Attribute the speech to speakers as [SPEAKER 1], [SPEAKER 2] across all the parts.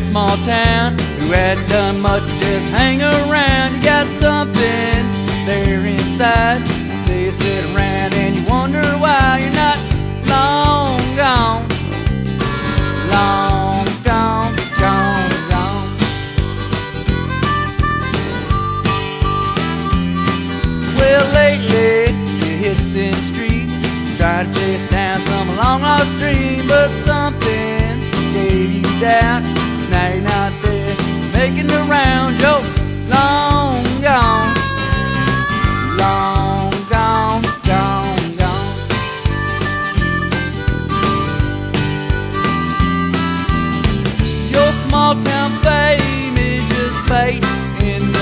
[SPEAKER 1] small town who hadn't done much, just hang around. You got something there inside. Stay sit around and you wonder why you're not long gone. Long gone, gone, gone. Well, lately you hit them streets, trying to chase down some long lost dream, but something gave you doubt. Small town fame is just bait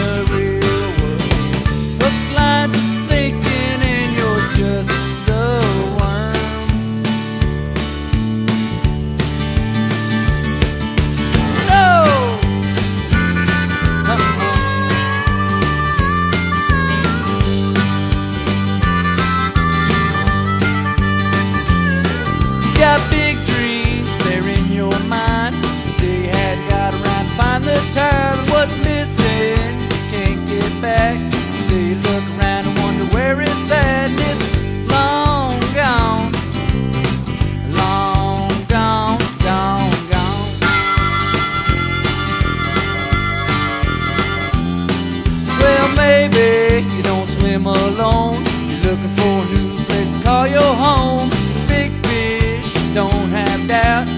[SPEAKER 1] swim alone. You're looking for a new place to call your home. Big fish don't have doubt.